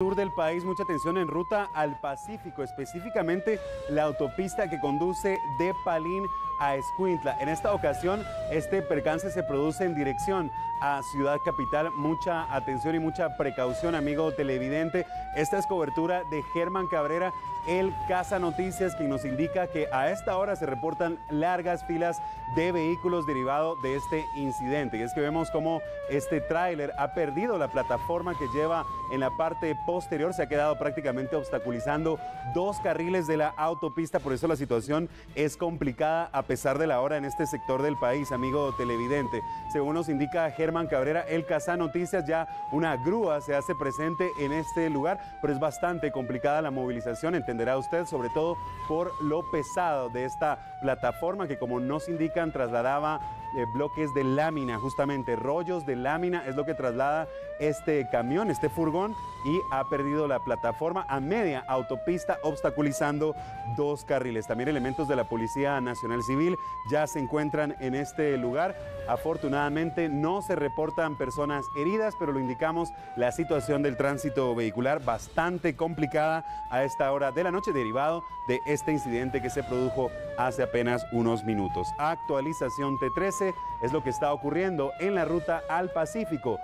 sur del país, mucha atención en ruta al Pacífico, específicamente la autopista que conduce de Palín a Escuintla. En esta ocasión, este percance se produce en dirección a Ciudad Capital. Mucha atención y mucha precaución, amigo televidente. Esta es cobertura de Germán Cabrera, el Casa Noticias, quien nos indica que a esta hora se reportan largas filas de vehículos derivados de este incidente. Y es que vemos cómo este tráiler ha perdido la plataforma que lleva en la parte posterior, se ha quedado prácticamente obstaculizando dos carriles de la autopista, por eso la situación es complicada a pesar de la hora en este sector del país, amigo televidente. Según nos indica Germán Cabrera, el Casa Noticias, ya una grúa se hace presente en este lugar, pero es bastante complicada la movilización, entenderá usted, sobre todo por lo pesado de esta plataforma que como nos indican trasladaba eh, bloques de lámina, justamente rollos de lámina es lo que traslada este camión, este furgón y ha perdido la plataforma a media autopista obstaculizando dos carriles. También elementos de la Policía Nacional Civil ya se encuentran en este lugar. Afortunadamente no se reportan personas heridas, pero lo indicamos, la situación del tránsito vehicular bastante complicada a esta hora de la noche derivado de este incidente que se produjo hace apenas unos minutos. Actualización T13 es lo que está ocurriendo en la ruta al Pacífico